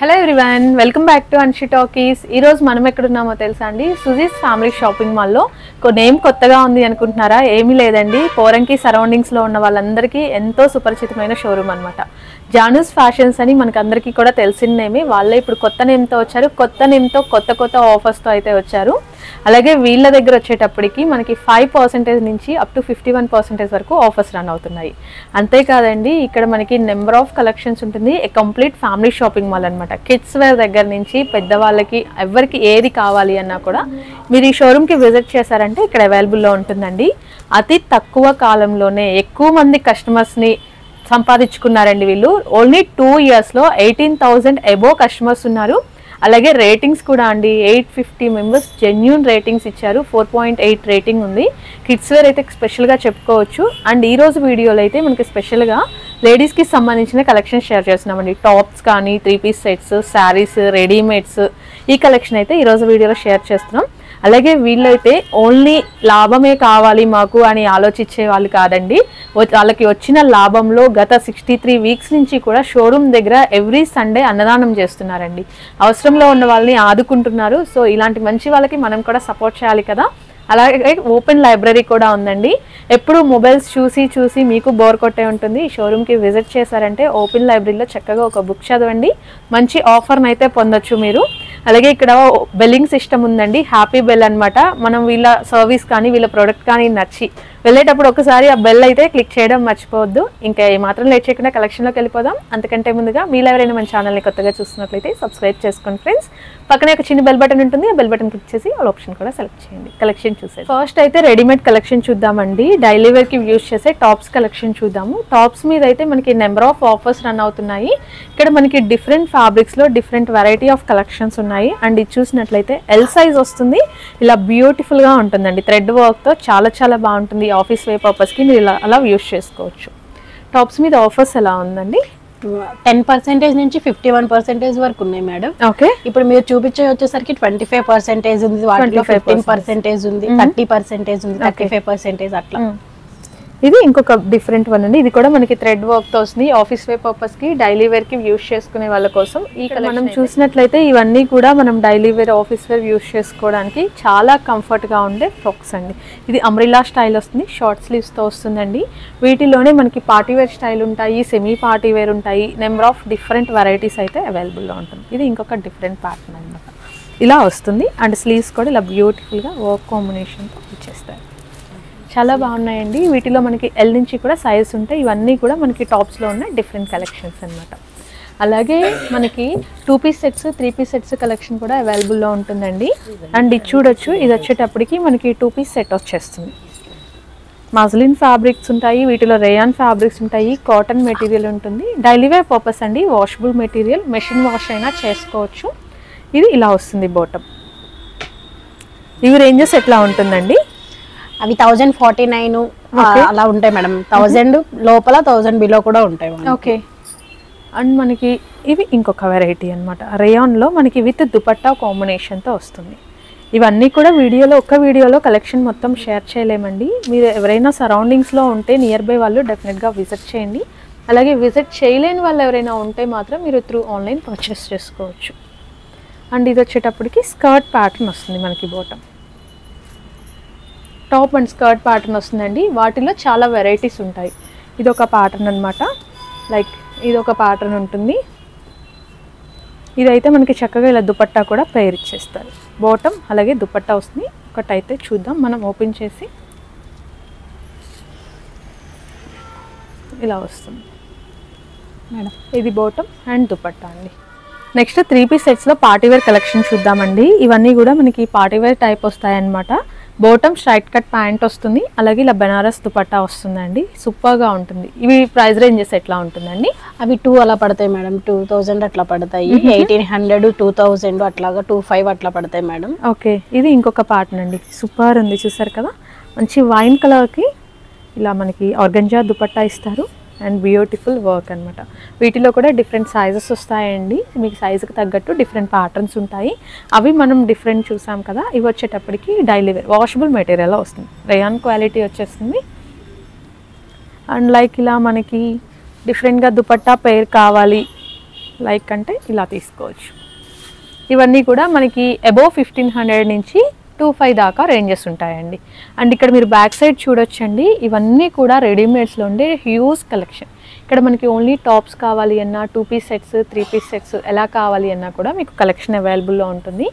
Hello everyone welcome back to Anshi talkies ఈరోజు మనం ఎక్కడున్నామో తెలుసా అండి? సుజీస్ ఫ్యామిలీ షాపింగ్ మాల్లో నేమ్ కొత్తగా ఉంది అనుకుంటున్నారా? ఏమీ లేదండి. పోరంకి సరౌండింగ్స్లో ఉన్న వాళ్ళందరికీ ఎంతో సుపరిచితమైన షోరూమ్ అనమాట జానూస్ ఫ్యాషన్స్ అని మనకు అందరికీ కూడా తెలిసిన నేమే వాళ్ళే ఇప్పుడు కొత్త నేమ్తో వచ్చారు. కొత్త నేమ్తో కొత్త కొత్త ఆఫర్స్తో అయితే వచ్చారు. అలాగే వీళ్ళ దగ్గర వచ్చేటప్పటికి మనకి ఫైవ్ పర్సెంటేజ్ నుంచి up to fifty one percentage వరకు ఆఫర్స్ రన్ అవుతున్నాయి. అంతేకాదండి ఇక్కడ మనకి నెంబర్ ఆఫ్ కలెక్షన్స్ ఉంటుంది. A complete family shopping mall అనమాట కిడ్స్ వేర్ దగ్గర నుంచి పెద్దవాళ్ళకి ఎవరికి ఏది కావాలి అన్నా కూడా మీరు ఈ షోరూమ్కి విజిట్ చేశారంటే ఇక్కడ అవైలబుల్లో ఉంటుందండి. అతి తక్కువ కాలంలోనే ఎక్కువ మంది కస్టమర్స్ని సంపాదించుకున్నారండి వీళ్ళు. ఓన్లీ టూ ఇయర్స్లో ఎయిటీన్ థౌజండ్ ఎబో కస్టమర్స్ ఉన్నారు. అలాగే రేటింగ్స్ కూడా అండి. Eight fifty members genuine ratings ఇచ్చారు. ఫోర్ పాయింట్ ఎయిట్ రేటింగ్ ఉంది. కిడ్స్ వేర్ అయితే స్పెషల్గా చెప్పుకోవచ్చు. అండ్ ఈరోజు వీడియోలో అయితే మనకి స్పెషల్గా లేడీస్కి సంబంధించిన కలెక్షన్ షేర్ చేస్తున్నామండి. టాప్స్ కానీ three piece sets sarees readymades ఈ కలెక్షన్ అయితే ఈరోజు వీడియోలో షేర్ చేస్తున్నాం. అలాగే వీళ్ళైతే ఓన్లీ లాభమే కావాలి మాకు అని ఆలోచించే వాళ్ళు కాదండి. వాళ్ళకి వచ్చిన లాభంలో గత సిక్స్టీ త్రీ వీక్స్ నుంచి కూడా షోరూమ్ దగ్గర ఎవ్రీ సండే అన్నదానం చేస్తున్నారండి. అవసరంలో ఉన్న వాళ్ళని ఆదుకుంటున్నారు. సో ఇలాంటి మంచి వాళ్ళకి మనం కూడా సపోర్ట్ చేయాలి కదా. అలాగే ఓపెన్ లైబ్రరీ కూడా ఉందండి. ఎప్పుడు మొబైల్స్ చూసి చూసి మీకు బోర్ కొట్టే ఉంటుంది. ఈ షోరూమ్కి విజిట్ చేశారంటే ఓపెన్ లైబ్రరీలో చక్కగా ఒక బుక్ చదవండి. మంచి ఆఫర్ని అయితే పొందొచ్చు మీరు. అలాగే ఇక్కడ బెల్లింగ్ సిస్టమ్ ఉందండి. హ్యాపీ బెల్ అన్నమాట. మనం వీళ్ళ సర్వీస్ కానీ వీళ్ళ ప్రోడక్ట్ కానీ నచ్చి వెళ్ళేటప్పుడు ఒకసారి ఆ బెల్ అయితే క్లిక్ చేయడం మర్చిపోవద్దు. ఇంకా ఏ మాత్రం లేట్ చేయకుండా కలెక్షన్లోకి వెళ్ళిపోదాం. అంతకంటే ముందుగా మీరు ఎవరైనా మన ఛానల్ని కొత్తగా చూస్తున్నట్లయితే సబ్స్క్రైబ్ చేసుకోండి ఫ్రెండ్స్ పక్కనే ఒక చిన్న బెల్ బటన్ ఉంటుంది. ఆ బెల్ బటన్ క్లిక్ చేసి ఆ ఆప్షన్ కూడా సెలెక్ట్ చేయండి. కలెక్షన్ చూసేది. ఫస్ట్ అయితే రెడీమేడ్ కలెక్షన్ చూద్దామండి. డైలీ వేర్కి యూస్ చేసే టాప్స్ కలెక్షన్ చూద్దాము. టాప్స్ మీద అయితే మనకి నెంబర్ ఆఫ్ ఆఫర్స్ రన్ అవుతున్నాయి. ఇక్కడ మనకి డిఫరెంట్ ఫ్యాబ్రిక్స్లో డిఫరెంట్ వెరైటీ ఆఫ్ కలెక్షన్స్ ఉన్నాయి. అండ్ ఇది చూసినట్లయితే ఎల్ సైజ్ వస్తుంది. ఇలా బ్యూటిఫుల్గా ఉంటుందండి. థ్రెడ్ వర్క్తో చాలా చాలా బాగుంటుంది. ఆఫీస్ వే పర్పస్కి మీరు ఇలా అలా యూస్ చేసుకోవచ్చు. టాప్స్ మీద ఆఫర్స్ ఎలా ఉందండి? టెన్ పర్సెంటేజ్ నుంచి ఫిఫ్టీ వన్ పర్సెంటేజ్ వరకు ఉన్నాయి మేడం ఓకే ఇప్పుడు మీరు చూపించే వచ్చేసరికి ట్వంటీ ఫైవ్ పర్సెంటేజ్ ఉంది వాటిలో 25% ఫిఫ్టీన్ పర్సెంటేజ్ ఉంది థర్టీ పర్సెంటేజ్ ఉంది థర్టీ ఫైవ్ పర్సెంటేజ్ అట్లా. ఇది ఇంకొక డిఫరెంట్ వన్ అండి. ఇది కూడా మనకి థ్రెడ్ వర్క్తో వస్తుంది. ఆఫీస్ వే పర్పస్కి డైలీ వేర్కి యూస్ చేసుకునే వాళ్ళ కోసం ఈ మనం చూసినట్లయితే ఇవన్నీ కూడా మనం daily wear office wear use చేసుకోవడానికి చాలా కంఫర్ట్గా ఉండే ఫ్రాక్స్ అండి. ఇది అమ్రిలా స్టైల్ వస్తుంది. షార్ట్ స్లీవ్స్తో వస్తుందండి. వీటిలోనే మనకి పార్టీ వేర్ స్టైల్ ఉంటాయి సెమీ పార్టీ వేర్ ఉంటాయి. నెంబర్ ఆఫ్ డిఫరెంట్ వెరైటీస్ అయితే available లో ఉంటుంది. ఇది ఇంకొక డిఫరెంట్ ప్యాటర్న్ అనమాట ఇలా వస్తుంది. అండ్ స్లీవ్స్ కూడా ఇలా బ్యూటిఫుల్గా వర్క్ కాంబినేషన్తో ఇచ్చేస్తారు చాలా బాగున్నాయండి. వీటిలో మనకి ఎల్ నుంచి కూడా సైజ్ ఉంటాయి. ఇవన్నీ కూడా మనకి టాప్స్లో ఉన్న డిఫరెంట్ కలెక్షన్స్ అన్నమాట. అలాగే మనకి two piece sets three piece sets collection కూడా అవైలబుల్లో ఉంటుందండి. అండ్ ఇది చూడొచ్చు. ఇది వచ్చేటప్పటికి మనకి టూ పీస్ సెట్ వచ్చేస్తుంది. మజ్లిన్ ఫ్యాబ్రిక్స్ ఉంటాయి. వీటిలో రేయాన్ ఫ్యాబ్రిక్స్ ఉంటాయి. కాటన్ మెటీరియల్ ఉంటుంది. డైలీ పర్పస్ అండి. వాషబుల్ మెటీరియల్ మెషిన్ వాష్ అయినా చేసుకోవచ్చు. ఇది ఇలా వస్తుంది బాటమ్ ఇవి రేంజెస్ ఎట్లా ఉంటుందండి? అవి థౌజండ్ ఫార్టీ నైన్. అలా ఉంటాయి మేడం. థౌజండ్ లోపల థౌజండ్ బిలో కూడా ఉంటాయి. ఓకే. అండ్ మనకి ఇవి ఇంకొక వెరైటీ అనమాట రేయాన్లో మనకి విత్ దుపట్టా కాంబినేషన్తో వస్తుంది. ఇవన్నీ కూడా వీడియోలో ఒక్క వీడియోలో కలెక్షన్ మొత్తం షేర్ చేయలేమండి. మీరు ఎవరైనా సరౌండింగ్స్లో ఉంటే నియర్ బై వాళ్ళు డెఫినెట్గా విజిట్ చేయండి. అలాగే విజిట్ చేయలేని వాళ్ళు ఎవరైనా ఉంటే మాత్రం మీరు త్రూ ఆన్లైన్ పర్చేస్ చేసుకోవచ్చు. అండ్ ఇది వచ్చేటప్పటికి స్కర్ట్ ప్యాటర్న్ వస్తుంది మనకి bottom top and skirt pattern వస్తుందండి. వాటిలో చాలా వెరైటీస్ ఉంటాయి. ఇది ఒక ప్యాటర్న్ అనమాట లైక్ ఇది ఒక ప్యాటర్న్ ఉంటుంది. ఇదైతే మనకి చక్కగా ఇలా దుపట్టా కూడా పేర్ ఇచ్చేస్తారు. బాటమ్ అలాగే దుపట్టా వస్తుంది. ఒకటైతే చూద్దాం. మనం ఓపెన్ చేసి ఇలా వస్తుంది. మేడం. ఇది బాటమ్ అండ్ దుపట్టా అండి. నెక్స్ట్ త్రీ పీస్ సెట్స్లో పార్టీవేర్ కలెక్షన్ చూద్దామండి. ఇవన్నీ కూడా మనకి పార్టీవేర్ టైప్ వస్తాయన్నమాట. బాటమ్ స్ట్రైట్ కట్ ప్యాంట్ వస్తుంది అలాగే ఇలా బెనారస్ దుపట్టా వస్తుందండి. సూపర్గా ఉంటుంది. ఇవి ప్రైస్ రేంజెస్ ఎట్లా ఉంటుందండి? అవి టూ అలా పడతాయి మేడం. టూ థౌజండ్ అట్లా పడతాయి. ఎయిటీన్ హండ్రెడ్ టూ థౌజండ్ అట్లాగా టూ ఫైవ్ అట్లా పడతాయి మేడం. ఓకే ఇది ఇంకొక ప్యాటర్న్ అండి సూపర్ ఉంది చూసారు కదా? మంచి వైన్ కలర్కి ఇలా మనకి ఆర్గంజా దుపట్టా ఇస్తారు. అండ్ బ్యూటిఫుల్ వర్క్ అన్నమాట. వీటిలో కూడా డిఫరెంట్ సైజెస్ వస్తాయండి. మీకు సైజుకి తగ్గట్టు డిఫరెంట్ ప్యాటర్న్స్ ఉంటాయి. అవి మనం డిఫరెంట్ చూసాం కదా ఇవి వచ్చేటప్పటికి డైలీ వేర్ వాషబుల్ మెటీరియల్ వస్తుంది. రేయాన్ క్వాలిటీ వచ్చేస్తుంది. అండ్ లైక్ ఇలా మనకి డిఫరెంట్గా దుపట్టా పేర్ కావాలి. లైక్ అంటే ఇలా తీసుకోవచ్చు. ఇవన్నీ కూడా మనకి అబోవ్ ఫిఫ్టీన్ హండ్రెడ్ నుంచి టూ ఫైవ్ దాకా రేంజెస్ ఉంటాయండి. అండ్ ఇక్కడ మీరు బ్యాక్ సైడ్ చూడొచ్చండి. ఇవన్నీ కూడా రెడీమేడ్స్లో ఉండే హ్యూజ్ కలెక్షన్. ఇక్కడ మనకి ఓన్లీ టాప్స్ కావాలి అన్నా two piece sets three piece sets ఎలా కావాలి అన్నా కూడా మీకు కలెక్షన్ అవైలబుల్లో ఉంటుంది.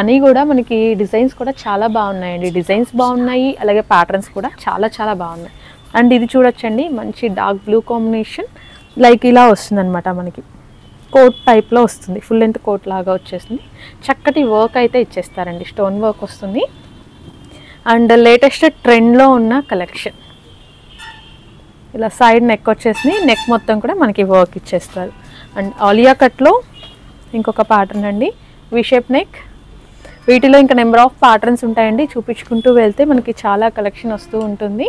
అని కూడా మనకి డిజైన్స్ కూడా చాలా బాగున్నాయండి. డిజైన్స్ బాగున్నాయి అలాగే ప్యాటర్న్స్ కూడా చాలా చాలా బాగున్నాయి. అండ్ ఇది చూడొచ్చండి. మంచి డార్క్ బ్లూ కాంబినేషన్. లైక్ ఇలా వస్తుందన్నమాట మనకి. కోట్ టైప్లో వస్తుంది. ఫుల్ లెంత్ కోట్ లాగా వచ్చేసింది. చక్కటి వర్క్ అయితే ఇచ్చేస్తారండి. స్టోన్ వర్క్ వస్తుంది. అండ్ లేటెస్ట్ ట్రెండ్లో ఉన్న కలెక్షన్. ఇలా సైడ్ నెక్ వచ్చేసింది. నెక్ మొత్తం కూడా మనకి వర్క్ ఇచ్చేస్తారు. అండ్ ఆలియా కట్లో ఇంకొక ప్యాటర్న్ అండి. విషేప్ నెక్ వీటిలో ఇంకా నెంబర్ ఆఫ్ ప్యాటర్న్స్ ఉంటాయండి. చూపించుకుంటూ వెళ్తే మనకి చాలా కలెక్షన్ వస్తూ ఉంటుంది.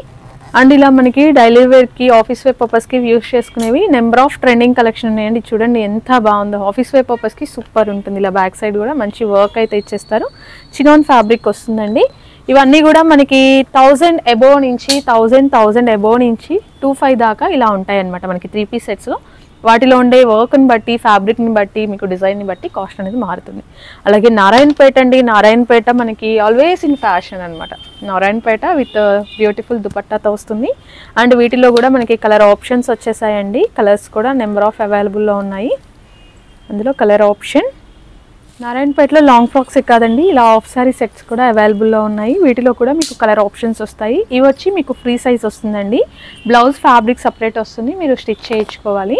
అండ్ ఇలా మనకి డైలీ వేర్కి ఆఫీస్ వేర్ పర్పస్కి యూస్ చేసుకునేవి నెంబర్ ఆఫ్ ట్రెండింగ్ కలెక్షన్ ఉన్నాయండి. చూడండి ఎంత బాగుందో. ఆఫీస్ వేర్ పర్పస్కి సూపర్ ఉంటుంది. ఇలా బ్యాక్ సైడ్ కూడా మంచి వర్క్ అయితే ఇచ్చేస్తారు. చినాన్ ఫ్యాబ్రిక్ వస్తుందండి. ఇవన్నీ కూడా మనకి థౌజండ్ అబోవ్ నుంచి థౌజండ్ థౌజండ్ అబోవ్ నుంచి టూ ఫైవ్ దాకా ఇలా ఉంటాయి అనమాట మనకి త్రీ పీస్ సెట్స్లో. వాటిలో ఉండే వర్క్ని బట్టి ఫ్యాబ్రిక్ని బట్టి మీకు డిజైన్ని బట్టి కాస్ట్ అనేది మారుతుంది. అలాగే నారాయణపేట అండి నారాయణపేట మనకి ఆల్వేస్ ఇన్ ఫ్యాషన్ అనమాట నారాయణపేట విత్ బ్యూటిఫుల్ uh, దుపట్టాతో వస్తుంది. అండ్ వీటిలో కూడా మనకి కలర్ ఆప్షన్స్ వచ్చేసాయండి. కలర్స్ కూడా నెంబర్ ఆఫ్ అవైలబుల్లో ఉన్నాయి. అందులో కలర్ ఆప్షన్ నారాయణపేటలో లాంగ్ ఫ్రాక్స్ కాదండి ఇలా ఆఫ్ సారీ సెట్స్ కూడా అవైలబుల్లో ఉన్నాయి. వీటిలో కూడా మీకు కలర్ ఆప్షన్స్ వస్తాయి. ఇవి వచ్చి మీకు ఫ్రీ సైజ్ వస్తుందండి. బ్లౌజ్ ఫ్యాబ్రిక్ సపరేట్ వస్తుంది. మీరు స్టిచ్ చేయించుకోవాలి.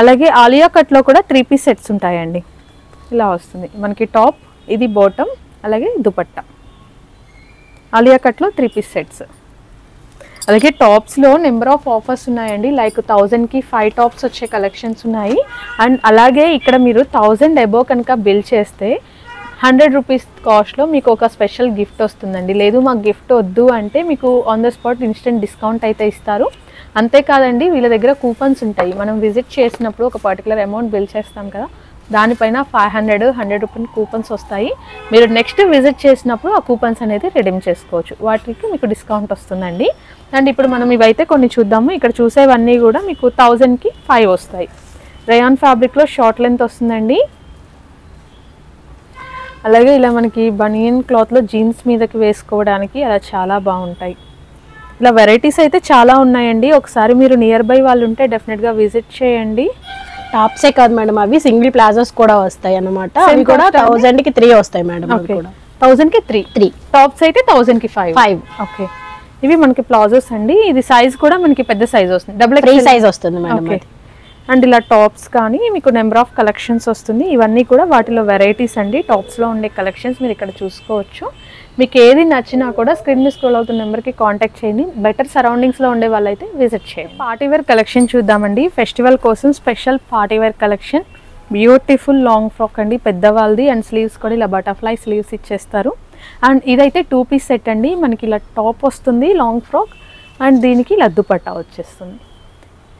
అలాగే ఆలియా కట్లో కూడా త్రీ పీస్ సెట్స్ ఉంటాయండి. ఇలా వస్తుంది. మనకి టాప్ ఇది బాటమ్ అలాగే దుపట్టా. ఆలియా కట్లో త్రీ పీస్ సెట్స్ అలాగే టాప్స్లో నెంబర్ ఆఫ్ ఆఫర్స్ ఉన్నాయండి. లైక్ థౌజండ్కి ఫైవ్ టాప్స్ వచ్చే కలెక్షన్స్ ఉన్నాయి. అండ్ అలాగే ఇక్కడ మీరు థౌజండ్ అబోవ్ కనుక బిల్ చేస్తే హండ్రెడ్ రూపీస్ కాస్ట్లో మీకు ఒక స్పెషల్ గిఫ్ట్ వస్తుందండి. లేదు మాకు గిఫ్ట్ వద్దు అంటే మీకు on the spot instant discount అయితే ఇస్తారు. అంతేకాదండి వీళ్ళ దగ్గర కూపన్స్ ఉంటాయి. మనం విజిట్ చేసినప్పుడు ఒక పర్టికులర్ అమౌంట్ బిల్ చేస్తాం కదా దానిపైన five hundred hundred rupees coupons వస్తాయి. మీరు నెక్స్ట్ విజిట్ చేసినప్పుడు ఆ కూపన్స్ అనేది రిడీమ్ చేసుకోవచ్చు. వాటికి మీకు డిస్కౌంట్ వస్తుందండి. అండ్ ఇప్పుడు మనం ఇవైతే కొన్ని చూద్దాము. ఇక్కడ చూసేవన్నీ కూడా మీకు థౌజండ్కి ఫైవ్ వస్తాయి. రయాన్ ఫ్యాబ్రిక్లో షార్ట్ లెంత్ వస్తుందండి. అలాగే ఇలా మనకి బనియన్ క్లాత్లో జీన్స్ మీదకి వేసుకోవడానికి అలా చాలా బాగుంటాయి. ఇలా వెరైటీస్ అయితే చాలా ఉన్నాయండి. ఒకసారి మీరు నియర్ బై వాళ్ళు ఉంటే డెఫినెట్గా విజిట్ చేయండి. టాప్సే కాదు మేడం అవి సింగిల్ ప్లాజోస్ కూడా వస్తాయి అన్నమాట. Same అవి కూడా? థౌజండ్కి త్రీ వస్తాయి మేడం కూడా. థౌజండ్కి త్రీ త్రీ టాప్స్ అయితే థౌజండ్కి ఫైవ్ ఫైవ్ ఓకే ఇవి మనకి ప్లాజోస్ అండి. ఇది సైజ్ కూడా మనకి పెద్ద సైజ్ వస్తుంది. డబుల్ త్రీ సైజ్ వస్తుంది మేడం అండ్ ఇలా టాప్స్ కానీ మీకు నెంబర్ ఆఫ్ కలెక్షన్స్ వస్తుంది. ఇవన్నీ కూడా వాటిలో వెరైటీస్ అండి. టాప్స్లో ఉండే కలెక్షన్స్ మీరు ఇక్కడ చూసుకోవచ్చు. మీకు ఏది నచ్చినా కూడా స్క్రీన్ మీద స్క్రోల్ అవుతున్న నెంబర్కి కాంటాక్ట్ చేయండి. బెటర్ సరౌండింగ్స్లో ఉండే వాళ్ళైతే విజిట్ చేయండి. పార్టీవేర్ కలెక్షన్ చూద్దామండి. ఫెస్టివల్ కోసం special party wear collection. Beautiful long frock అండి. పెద్దవాళ్ళది. అండ్ స్లీవ్స్ కూడా ఇలా బటర్ఫ్లై స్లీవ్స్ ఇచ్చేస్తారు. అండ్ ఇదైతే టూ పీస్ సెట్ అండి. మనకి ఇలా టాప్ వస్తుంది లాంగ్ ఫ్రాక్. అండ్ దీనికి లద్దుపట్ట వచ్చేస్తుంది.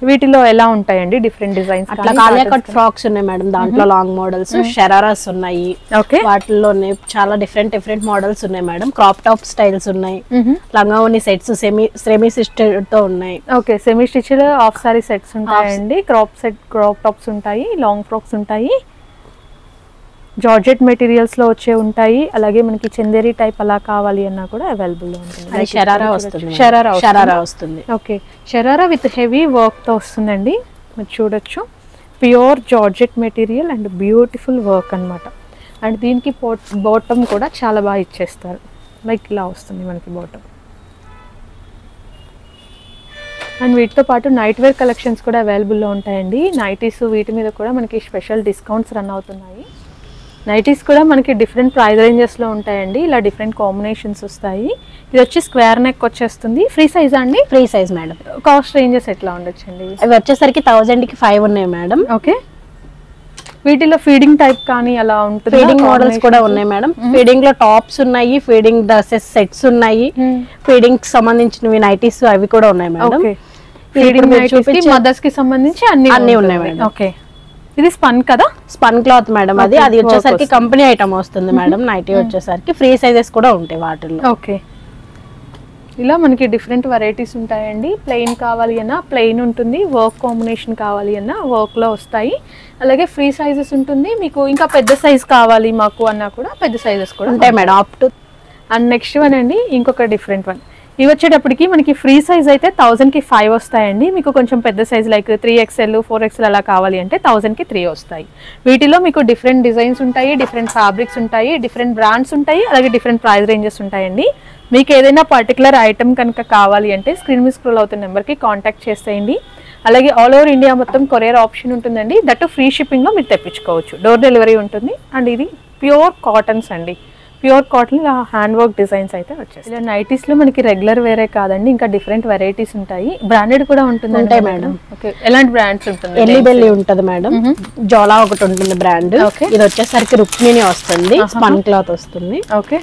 వీటిలో ఎలా ఉంటాయండి డిఫరెంట్ డిజైన్స్ అట్లా కాలియా కట్ ఫ్రాక్స్ ఉన్నాయి మేడం దాంట్లో లాంగ్ మోడల్స్ షరారాస్ ఉన్నాయి. ఓకే. వాటిలోనే చాలా డిఫరెంట్ డిఫరెంట్ మోడల్స్ ఉన్నాయి మేడం. క్రాప్ టాప్ స్టైల్స్ ఉన్నాయి. లంగావోని సెట్స్ సెమీ సెమీ సిస్టర్తో ఉన్నాయి. Okay semi stitched half saree sets ఉంటాయండి. క్రాప్ సెట్ క్రాప్ టాప్స్ ఉంటాయి లాంగ్ ఫ్రాక్స్ ఉంటాయి. జార్జెట్ మెటీరియల్స్లో వచ్చే ఉంటాయి. అలాగే మనకి చందేరి టైప్ అలా కావాలి అన్నా కూడా అవైలబుల్ ఉంటుంది. షరారా వస్తుంది షరారా షరారా వస్తుంది. ఓకే. షరారా విత్ హెవీ వర్క్తో వస్తుందండి. మీరు చూడొచ్చు. Pure georgette material and beautiful work అన్నమాట. అండ్ దీనికి బాటమ్ కూడా చాలా బాగా ఇచ్చేస్తారు. లైక్ ఇలా వస్తుంది మనకి బాటమ్. అండ్ వీటితో పాటు నైట్ వేర్ కలెక్షన్స్ కూడా అవైలబుల్లో ఉంటాయండి. నైటీస్ వీటి మీద కూడా మనకి స్పెషల్ డిస్కౌంట్స్ రన్ అవుతున్నాయి. నైటీస్ కూడా మనకి డిఫరెంట్ ప్రైస్ రేంజెస్లో ఉంటాయండి. ఇలా డిఫరెంట్ కాంబినేషన్స్ వస్తాయి. ఇది వచ్చి స్క్వేర్ నెక్ వచ్చేస్తుంది. ఫ్రీ సైజ్ అండి? Free size madam. Cost ranges ఎట్లా ఉండొచ్చండి? అవి వచ్చేసరికి థౌజండ్కి ఫైవ్ ఉన్నాయి మేడం. ఓకే. వీటిలో ఫీడింగ్ టైప్ కానీ అలా ఉంటుంది? ఫీడింగ్ మోడల్స్ కూడా ఉన్నాయి మేడం. ఫీడింగ్లో టాప్స్ ఉన్నాయి ఫీడింగ్ డ్రెస్సెస్ సెట్స్ ఉన్నాయి. ఫీడింగ్కి సంబంధించినవి నైటీస్ అవి కూడా ఉన్నాయి మేడం. ఫీడింగ్ మదర్స్కి సంబంధించి అన్ని అన్నీ. ఉన్నాయి మేడం. ఓకే. ఇది స్పన్ కదా? స్పన్ క్లాత్ మేడం అది. అది వచ్చేసరికి. కంపెనీ ఐటమ్ వస్తుంది మేడం నైటీ వచ్చేసరికి. ఫ్రీ సైజెస్ కూడా ఉంటాయి వాటిల్లో. ఓకే. ఇలా మనకి డిఫరెంట్ వెరైటీస్ ఉంటాయండి. ప్లెయిన్ కావాలి అన్నా ప్లెయిన్ ఉంటుంది. వర్క్ కాంబినేషన్ కావాలి అన్నా వర్క్లో వస్తాయి. అలాగే ఫ్రీ సైజెస్ ఉంటుంది. మీకు ఇంకా పెద్ద సైజ్ కావాలి మాకు అన్నా కూడా పెద్ద సైజెస్ కూడా ఉంటాయి madam up to and next one అండి ఇంకొక డిఫరెంట్ వన్ ఇవి వచ్చేటప్పటికి మనకి ఫ్రీ సైజ్ అయితే థౌజండ్కి ఫైవ్ వస్తాయండి. మీకు కొంచెం పెద్ద size like three XL four XL అలా కావాలి అంటే థౌజండ్కి త్రీ వస్తాయి. వీటిలో మీకు డిఫరెంట్ డిజైన్స్ ఉంటాయి డిఫరెంట్ ఫ్యాబ్రిక్స్ ఉంటాయి డిఫరెంట్ బ్రాండ్స్ ఉంటాయి అలాగే డిఫరెంట్ ప్రైస్ రేంజెస్ ఉంటాయండి. మీకు ఏదైనా పర్టికులర్ ఐటమ్ కనుక కావాలి అంటే స్క్రీన్ మీద స్క్రోల్ అవుతున్న నెంబర్కి కాంటాక్ట్ చేసేయండి. అలాగే ఆల్ ఓవర్ ఇండియా మొత్తం కొరియర్ ఆప్షన్ ఉంటుందండి. దట్ ఫ్రీ షిప్పింగ్లో మీరు తెప్పించుకోవచ్చు. డోర్ డెలివరీ ఉంటుంది. అండ్ ఇది ప్యూర్ కాటన్స్ అండి. ప్యూర్ కాటన్ ఇలా హ్యాండ్ వర్క్ డిజైన్స్ అయితే వచ్చాయి ఇలా నైటీస్లో మనకి రెగ్యులర్ వేరే కాదండి ఇంకా డిఫరెంట్ వెరైటీస్ ఉంటాయి. బ్రాండెడ్ కూడా ఉంటుంది ఉంటాయి మేడం. ఓకే ఎలాంటి బ్రాండ్స్ ఉంటుంది? ఎల్లి బెల్లి ఉంటది మేడం. జోలా ఒకటి ఉంటుంది బ్రాండ్. ఇది వచ్చేసరికి రుక్మిణి వస్తుంది స్పన్ క్లాత్ వస్తుంది. ఓకే.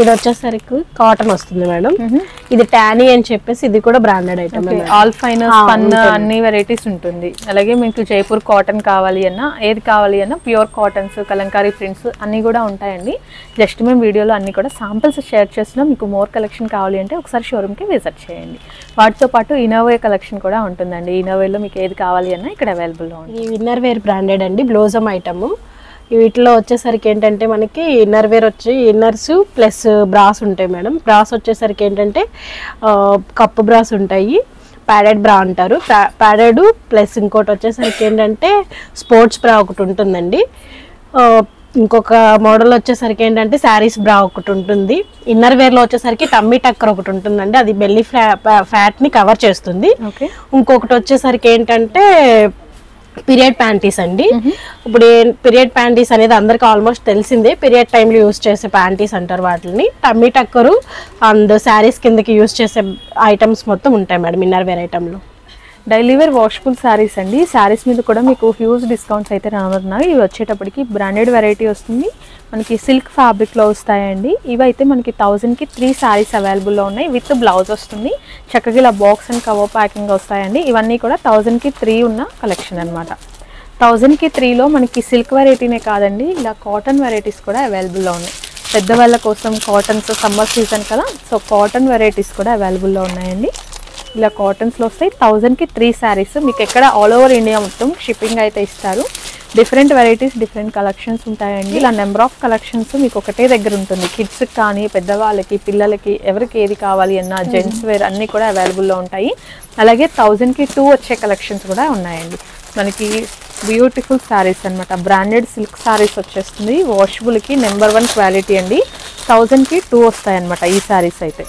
ఇది వచ్చేసరికి కాటన్ వస్తుంది మేడం. ఇది టానీ అని చెప్పేసి ఇది కూడా branded item all fine spun. అన్ని వెరైటీస్ ఉంటుంది. అలాగే మీకు జైపూర్ కాటన్ కావాలి అన్నా ఏది కావాలి అన్నా ప్యూర్ కాటన్స్ కలంకారీ ప్రింట్స్ అన్ని కూడా ఉంటాయండి. జస్ట్ మేము వీడియోలో అన్ని కూడా సాంపిల్స్ షేర్ చేస్తున్నాం. మీకు మోర్ కలెక్షన్ కావాలి అంటే ఒకసారి షోరూమ్కి విజిట్ చేయండి. వాటితో పాటు ఇన్నోవే కలెక్షన్ కూడా ఉంటుందండి. ఇన్నోవేలో మీకు ఏది కావాలి అన్నా ఇక్కడ అవైలబుల్లో ఉంటుంది. ఈ ఇన్నర్ వేర్ బ్రాండెడ్ అండి. బ్లౌజమ్ ఐటమ్ వీటిలో వచ్చేసరికి ఏంటంటే మనకి ఇన్నర్ వేర్ వచ్చి ఇన్నర్స్ ప్లస్ బ్రాస్ ఉంటాయి మేడం. బ్రాస్ వచ్చేసరికి ఏంటంటే కప్పు బ్రాస్ ఉంటాయి. ప్యాడెడ్ బ్రా అంటారు. ప్యాడెడ్ ప్లస్ ఇంకోటి వచ్చేసరికి ఏంటంటే స్పోర్ట్స్ బ్రా ఒకటి ఉంటుందండి. ఇంకొక మోడల్ వచ్చేసరికి ఏంటంటే శారీస్ బ్రా ఒకటి ఉంటుంది. ఇన్నర్ వేర్లో వచ్చేసరికి టమ్మీ టక్కర్ ఒకటి ఉంటుందండి. అది బెల్లి ఫ్యా ఫ్యాట్ని కవర్ చేస్తుంది. ఓకే. ఇంకొకటి వచ్చేసరికి ఏంటంటే పీరియడ్ ప్యాంటీస్ అండి. ఇప్పుడు పీరియడ్ ప్యాంటీస్ అనేది అందరికి ఆల్మోస్ట్ తెలిసిందే. పీరియడ్ టైంలో యూస్ చేసే ప్యాంటీస్ అంటారు వాటిని టమ్మీ టక్కరు అండ్ శారీస్ కిందకి యూస్ చేసే ఐటమ్స్ మొత్తం ఉంటాయి మేడం ఇన్నర్ వేర్ ఐటమ్లో. డైలీ వేర్ వాషబుల్ శారీస్ అండి శారీస్ మీద కూడా మీకు హ్యూజ్ డిస్కౌంట్స్ అయితే రానున్నాయి. ఇవి వచ్చేటప్పటికి బ్రాండెడ్ వెరైటీ వస్తుంది. మనకి సిల్క్ ఫ్యాబ్రిక్లో వస్తాయండి. ఇవి అయితే మనకి థౌజండ్కి త్రీ శారీస్ అవైలబుల్లో ఉన్నాయి. విత్ బ్లౌజ్ వస్తుంది. చక్కగా ఇలా బాక్స్ అండ్ కవర్ ప్యాకింగ్ వస్తాయండి. ఇవన్నీ కూడా థౌజండ్కి త్రీ ఉన్న కలెక్షన్ అనమాట థౌజండ్కి త్రీలో మనకి సిల్క్ వెరైటీనే కాదండి. ఇలా కాటన్ వెరైటీస్ కూడా అవైలబుల్లో ఉన్నాయి. పెద్దవాళ్ళ కోసం కాటన్స్ సమ్మర్ సీజన్ కదా. సో కాటన్ వెరైటీస్ కూడా అవైలబుల్లో ఉన్నాయండి. ఇలా కాటన్స్లో వస్తాయి. థౌజండ్కి త్రీ శారీస్ మీకు ఎక్కడ ఆల్ ఓవర్ ఇండియా మొత్తం షిప్పింగ్ అయితే ఇస్తారు. డిఫరెంట్ వెరైటీస్ డిఫరెంట్ కలెక్షన్స్ ఉంటాయండి. ఇలా నెంబర్ ఆఫ్ కలెక్షన్స్ మీకు ఒకటే దగ్గర ఉంటుంది. కిడ్స్కి కానీ పెద్దవాళ్ళకి పిల్లలకి ఎవరికి ఏది కావాలి అన్నా జెంట్స్ వేర్ అన్నీ కూడా అవైలబుల్లో ఉంటాయి. అలాగే థౌజండ్కి టూ వచ్చే కలెక్షన్స్ కూడా ఉన్నాయండి. మనకి బ్యూటిఫుల్ శారీస్ అన్నమాట. బ్రాండెడ్ సిల్క్ శారీస్ వచ్చేస్తుంది. వాషబుల్కి నెంబర్ వన్ క్వాలిటీ అండి. థౌజండ్కి టూ వస్తాయి అన్నమాట ఈ శారీస్ అయితే.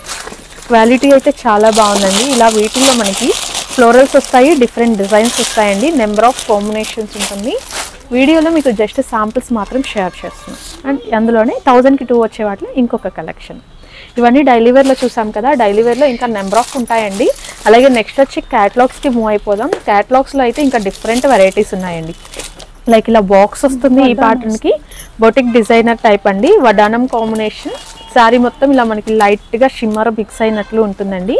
క్వాలిటీ అయితే చాలా బాగుందండి. ఇలా వీటిల్లో మనకి ఫ్లోరల్స్ వస్తాయి డిఫరెంట్ డిజైన్స్ వస్తాయండి. నెంబర్ ఆఫ్ కాంబినేషన్స్ ఉంటుంది. వీడియోలో మీకు జస్ట్ శాంపిల్స్ మాత్రం షేర్ చేస్తున్నాం. అండ్ అందులోనే థౌజండ్కి టూ వచ్చే వాటిలో ఇంకొక కలెక్షన్. ఇవన్నీ డైలీ వేర్లో చూసాం కదా డైలీ వేర్లో ఇంకా నెంబర్ ఆఫ్ ఉంటాయండి. అలాగే నెక్స్ట్ వచ్చి క్యాటలాగ్స్కి మూవ్ అయిపోదాం. క్యాటలాగ్స్లో అయితే ఇంకా డిఫరెంట్ వెరైటీస్ ఉన్నాయండి. లైక్ ఇలా బాక్స్ వస్తుంది ఈ ప్యాటర్న్కి బొటిక్ డిజైనర్ టైప్ అండి. వడానం కాంబినేషన్. శారీ మొత్తం ఇలా మనకి లైట్గా షిమ్మర్ మిక్స్ అయినట్లు ఉంటుందండి.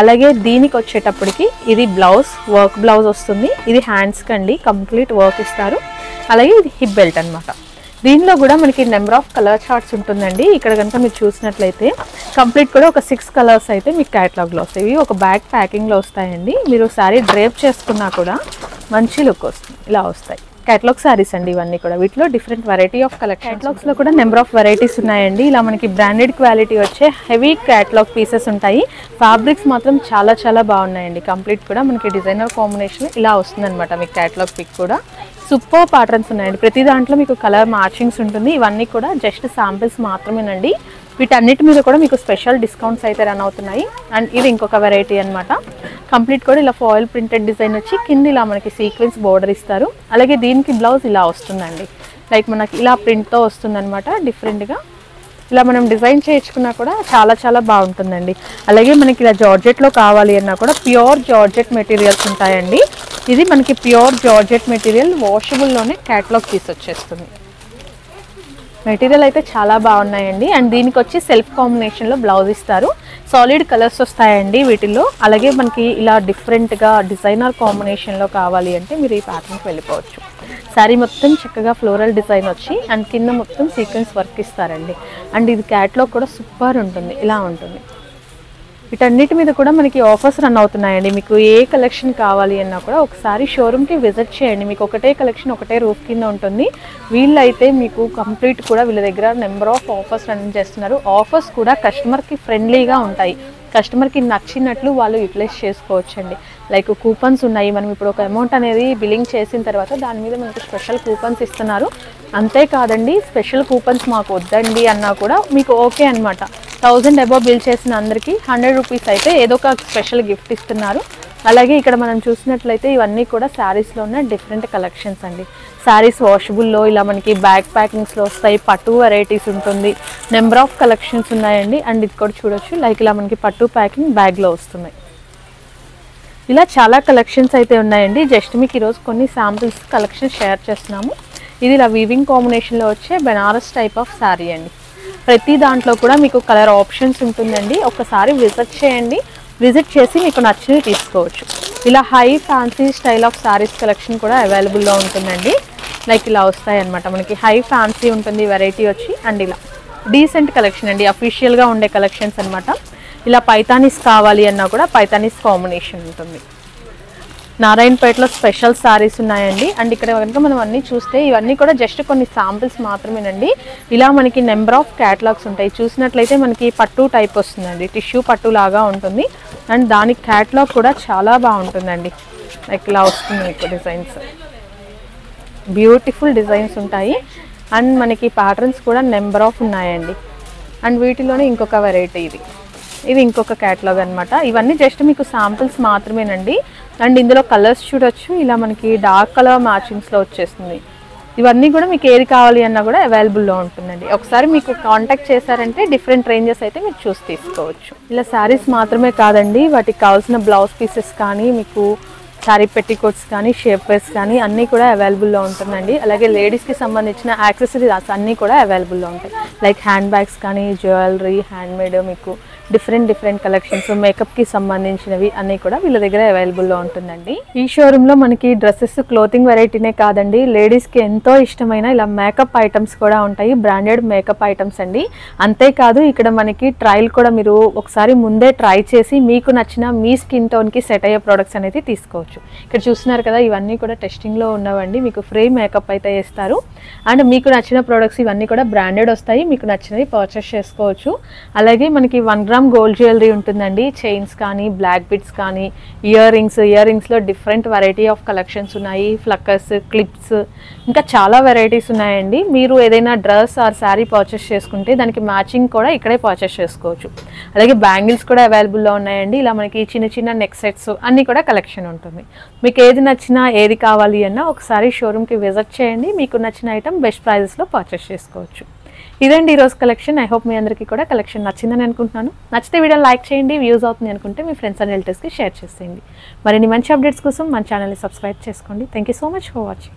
అలాగే దీనికి వచ్చేటప్పటికి ఇది బ్లౌజ్ వర్క్ బ్లౌజ్ వస్తుంది. ఇది హ్యాండ్స్కి అండి కంప్లీట్ వర్క్ ఇస్తారు. అలాగే ఇది హిప్ బెల్ట్ అనమాట దీనిలో కూడా మనకి నెంబర్ ఆఫ్ కలర్ చార్ట్స్ ఉంటుందండి. ఇక్కడ కనుక మీరు చూసినట్లయితే కంప్లీట్ కూడా ఒక సిక్స్ కలర్స్ అయితే మీకు క్యాటలాగ్లో వస్తాయి. ఒక బ్యాగ్ ప్యాకింగ్లో వస్తాయండి. మీరు శారీ డ్రేప్ చేసుకున్నా కూడా మంచి లుక్ వస్తుంది. ఇలా వస్తాయి. క్యాటలాగ్ సారీస్ అండి ఇవన్నీ కూడా. వీటిలో డిఫరెంట్ వెరైటీ ఆఫ్ కలెక్షన్ క్యాటలాగ్స్లో కూడా నెంబర్ ఆఫ్ వెరైటీస్ ఉన్నాయండి. ఇలా మనకి బ్రాండెడ్ క్వాలిటీ వచ్చే హెవీ క్యాటలాగ్ పీసెస్ ఉంటాయి. ఫ్యాబ్రిక్స్ మాత్రం చాలా చాలా బాగున్నాయండి. కంప్లీట్ కూడా మనకి డిజైనర్ కాంబినేషన్ ఇలా వస్తుంది అనమాట మీకు క్యాటలాగ్ పిక్ కూడా. సూపర్ ప్యాటర్న్స్ ఉన్నాయండి. ప్రతి దాంట్లో మీకు కలర్ మ్యాచింగ్స్ ఉంటుంది. ఇవన్నీ కూడా జస్ట్ శాంపిల్స్ మాత్రమేనండి. వీటన్నిటి మీద కూడా మీకు స్పెషల్ డిస్కౌంట్స్ అయితే రన్ అవుతున్నాయి. అండ్ ఇది ఇంకొక వెరైటీ అనమాట కంప్లీట్ కూడా ఇలా ఫాయిల్ ప్రింటెడ్ డిజైన్ వచ్చి కింద ఇలా మనకి సీక్వెన్స్ బోర్డర్ ఇస్తారు. అలాగే దీనికి బ్లౌజ్ ఇలా వస్తుందండి. లైక్ మనకి ఇలా ప్రింట్తో వస్తుందన్నమాట డిఫరెంట్గా ఇలా మనం డిజైన్ చేయించుకున్నా కూడా చాలా చాలా బాగుంటుందండి. అలాగే మనకి ఇలా జార్జెట్లో కావాలి అన్నా కూడా ప్యూర్ జార్జెట్ మెటీరియల్స్ ఉంటాయండి. ఇది మనకి ప్యూర్ జార్జెట్ మెటీరియల్ వాషబుల్లోనే క్యాటలాగ్ పీస్ వచ్చేస్తుంది. మెటీరియల్ అయితే చాలా బాగున్నాయండి. అండ్ దీనికి వచ్చి సెల్ఫ్ కాంబినేషన్లో బ్లౌజ్ ఇస్తారు. సాలిడ్ కలర్స్ వస్తాయండి వీటిల్లో. అలాగే మనకి ఇలా డిఫరెంట్గా డిజైనర్ కాంబినేషన్లో కావాలి అంటే మీరు ఈ ప్యాటర్న్కి వెళ్ళిపోవచ్చు. శారీ మొత్తం చక్కగా ఫ్లోరల్ డిజైన్ వచ్చి అండ్ కింద మొత్తం సీక్వెన్స్ వర్క్ ఇస్తారండి. అండ్ ఇది క్యాట్లో కూడా సూపర్ ఉంటుంది. ఇలా ఉంటుంది. వీటన్నిటి మీద కూడా మనకి ఆఫర్స్ రన్ అవుతున్నాయండి. మీకు ఏ కలెక్షన్ కావాలి అన్నా కూడా ఒకసారి షోరూమ్కి విజిట్ చేయండి. మీకు ఒకటే కలెక్షన్ ఒకటే రూఫ్ కింద ఉంటుంది. వీళ్ళైతే మీకు కంప్లీట్ కూడా వీళ్ళ దగ్గర నెంబర్ ఆఫ్ ఆఫర్స్ రన్ చేస్తున్నారు. ఆఫర్స్ కూడా కస్టమర్కి ఫ్రెండ్లీగా ఉంటాయి. కస్టమర్కి నచ్చినట్లు వాళ్ళు యూటిలైజ్ చేసుకోవచ్చండి. లైక్ కూపన్స్ ఉన్నాయి. మనం ఇప్పుడు ఒక అమౌంట్ అనేది బిల్లింగ్ చేసిన తర్వాత దాని మీద మనకు స్పెషల్ కూపన్స్ ఇస్తున్నారు. అంతేకాదండి స్పెషల్ కూపన్స్ మాకు వద్దండి అన్నా కూడా మీకు ఓకే అనమాట థౌజండ్ అబౌవ్ బిల్ చేసిన అందరికీ హండ్రెడ్ రూపీస్ అయితే ఏదో ఒక స్పెషల్ గిఫ్ట్ ఇస్తున్నారు. అలాగే ఇక్కడ మనం చూసినట్లయితే ఇవన్నీ కూడా శారీస్లో ఉన్న డిఫరెంట్ కలెక్షన్స్ అండి. శారీస్ వాషబుల్లో ఇలా మనకి బ్యాగ్ ప్యాకింగ్స్లో వస్తాయి. పట్టు వెరైటీస్ ఉంటుంది. నెంబర్ ఆఫ్ కలెక్షన్స్ ఉన్నాయండి. అండ్ ఇది కూడా చూడొచ్చు. లైక్ ఇలా మనకి పట్టు ప్యాకింగ్ బ్యాగ్లో వస్తున్నాయి. ఇలా చాలా కలెక్షన్స్ అయితే ఉన్నాయండి. జస్ట్ మీకు ఈరోజు కొన్ని శాంపిల్స్ కలెక్షన్ షేర్ చేస్తున్నాము. ఇది ఇలా వీవింగ్ కాంబినేషన్లో వచ్చే బెనారస్ టైప్ ఆఫ్ శారీ అండి. ప్రతి దాంట్లో కూడా మీకు కలర్ ఆప్షన్స్ ఉంటుందండి. ఒకసారి విజిట్ చేయండి. విజిట్ చేసి మీకు నచ్చినవి తీసుకోవచ్చు. ఇలా high fancy style of saris collection కూడా అవైలబుల్లో ఉంటుందండి. లైక్ ఇలా వస్తాయి అనమాట మనకి హై ఫ్యాన్సీ ఉంటుంది వెరైటీ వచ్చి అండ్ ఇలా. డీసెంట్ కలెక్షన్ అండి. అఫీషియల్గా ఉండే కలెక్షన్స్ అనమాట ఇలా పైతానీస్ కావాలి అన్నా కూడా పైతానీస్ కాంబినేషన్ ఉంటుంది. నారాయణపేటలో స్పెషల్ సారీస్ ఉన్నాయండి. అండ్ ఇక్కడ కనుక మనం అన్నీ చూస్తే ఇవన్నీ కూడా జస్ట్ కొన్ని శాంపిల్స్ మాత్రమేనండి. ఇలా మనకి నెంబర్ ఆఫ్ క్యాటలాగ్స్ ఉంటాయి. చూసినట్లయితే మనకి పట్టు టైప్ వస్తుందండి. టిష్యూ పట్టు లాగా ఉంటుంది. అండ్ దానికి క్యాటలాగ్ కూడా చాలా బాగుంటుందండి. లైక్ ఇలా వస్తుంది మీకు డిజైన్స్ బ్యూటిఫుల్ డిజైన్స్ ఉంటాయి. అండ్ మనకి ప్యాటర్న్స్ కూడా నెంబర్ ఆఫ్ ఉన్నాయండి. అండ్ వీటిలోనే ఇంకొక వెరైటీ ఇది. ఇది ఇంకొక క్యాటలాగ్ అనమాట ఇవన్నీ జస్ట్ మీకు శాంపిల్స్ మాత్రమేనండి. అండ్ ఇందులో కలర్స్ చూడొచ్చు. ఇలా మనకి డార్క్ కలర్ మ్యాచింగ్స్లో వచ్చేస్తుంది. ఇవన్నీ కూడా మీకు ఏది కావాలి అన్నా కూడా అవైలబుల్లో ఉంటుందండి. ఒకసారి మీకు కాంటాక్ట్ చేశారంటే డిఫరెంట్ రేంజెస్ అయితే మీరు చూసి తీసుకోవచ్చు. ఇలా శారీస్ మాత్రమే కాదండి. వాటికి కావాల్సిన బ్లౌజ్ పీసెస్ కానీ మీకు శారీ పెట్టికోట్స్ కానీ షేప్ కానీ అన్నీ కూడా అవైలబుల్లో ఉంటుందండి. అలాగే లేడీస్కి సంబంధించిన యాక్సెసరీస్ అన్నీ కూడా అవైలబుల్లో ఉంటాయి. లైక్ హ్యాండ్ బ్యాగ్స్ కానీ జ్యువెలరీ హ్యాండ్మేడ్ మీకు డిఫరెంట్ డిఫరెంట్ కలెక్షన్స్ మేకప్కి సంబంధించినవి అన్నీ కూడా వీళ్ళ దగ్గర అవైలబుల్లో ఉంటుందండి. ఈ షోరూంలో మనకి డ్రెస్సెస్ క్లోతింగ్ వెరైటీనే కాదండి. లేడీస్కి ఎంతో ఇష్టమైన ఇలా మేకప్ ఐటమ్స్ కూడా ఉంటాయి. బ్రాండెడ్ మేకప్ ఐటమ్స్ అండి. అంతేకాదు ఇక్కడ మనకి ట్రయల్ కూడా మీరు ఒకసారి ముందే ట్రై చేసి మీకు నచ్చిన మీ స్కిన్ టోన్కి సెట్ అయ్యే ప్రోడక్ట్స్ అనేది తీసుకోవచ్చు. ఇక్కడ చూస్తున్నారు కదా ఇవన్నీ కూడా టెస్టింగ్లో ఉన్నవండి. మీకు ఫ్రీ మేకప్ అయితే వేస్తారు. అండ్ మీకు నచ్చిన ప్రోడక్ట్స్ ఇవన్నీ కూడా బ్రాండెడ్ వస్తాయి. మీకు నచ్చినవి పర్చేస్ చేసుకోవచ్చు. అలాగే మనకి వన్ గ్రామ్ గోల్డ్ జ్యువెలరీ ఉంటుందండి. చైన్స్ కానీ బ్లాక్ బిట్స్ కానీ ఇయర్ రింగ్స్ ఇయర్ రింగ్స్లో డిఫరెంట్ వెరైటీ ఆఫ్ కలెక్షన్స్ ఉన్నాయి. ఫ్లక్కర్స్ క్లిప్స్ ఇంకా చాలా వెరైటీస్ ఉన్నాయండి. మీరు ఏదైనా డ్రెస్ ఆర్ శారీ పర్చేస్ చేసుకుంటే దానికి మ్యాచింగ్ కూడా ఇక్కడే పర్చేస్ చేసుకోవచ్చు. అలాగే బ్యాంగిల్స్ కూడా అవైలబుల్లో ఉన్నాయండి. ఇలా మనకి చిన్న చిన్న నెక్ సెట్స్ అన్నీ కూడా కలెక్షన్ ఉంటుంది. మీకు ఏది నచ్చినా ఏది కావాలి అన్నా ఒకసారి షోరూమ్కి విజిట్ చేయండి. మీకు నచ్చిన ఐటమ్ బెస్ట్ ప్రైజెస్లో పర్చేస్ చేసుకోవచ్చు. ఇదండి ఈరోజు కలెక్షన్ ఐ హోప్ మీ అందరికీ కూడా కలెక్షన్ నచ్చిందని అనుకుంటున్నాను. నచ్చితే వీడియో లైక్ చేయండి వ్యూస్ అవుతుంది అనుకుంటే మీ ఫ్రెండ్స్ అండ్ రిలేటివ్స్కి షేర్ చేసేయండి. మరిన్ని మంచి అప్డేట్స్ కోసం మన ఛానల్ని సబ్స్క్రైబ్ చేసుకోండి. Thank you so much for watching